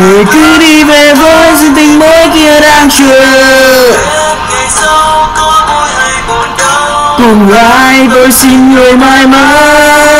người cứ đi về với sự tình mới kia đang chờ. Ngày sau có vui hay buồn đau cùng ai tôi xin người mãi mãi.